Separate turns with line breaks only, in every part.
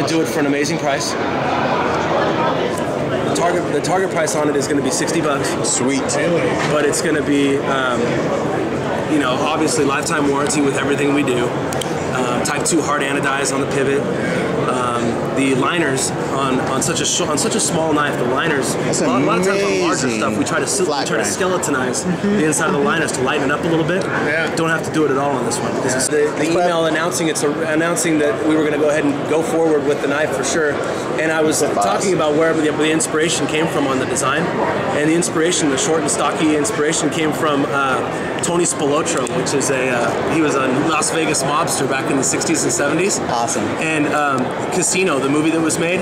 to do it for an amazing price. The target, the target price on it is going to be 60 bucks,
Sweet.
but it's going to be, um, you know, obviously lifetime warranty with everything we do. Um, type 2 hard anodized on the pivot. Um, the liners on, on such a sh- on such a small knife, the liners.
That's
a, lot, a lot of times on larger stuff, we try to sil- we
flat
try to skeletonize the inside of the liners to lighten it up a little bit.
Yeah.
Don't have to do it at all on this one because it's the, the email announcing it's a, announcing that we were going to go ahead and go forward with the knife for sure. And I was talking about where the, the inspiration came from on the design, and the inspiration, the short and stocky inspiration, came from uh, Tony Which is a uh, he was a Las Vegas mobster back in the 60s and 70s.
Awesome.
And um, Casino, the movie that was made,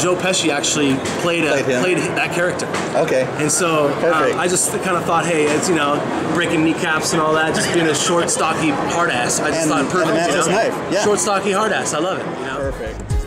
Joe Pesci actually played a,
Played
played that character.
Okay.
And so um, I just kind of thought, hey, it's you know breaking kneecaps and all that, just being a short, stocky hard ass. I just
And-
thought
and
perfect.
a
you know?
knife, yeah.
Short, stocky hard ass. I love it. You know.
Perfect.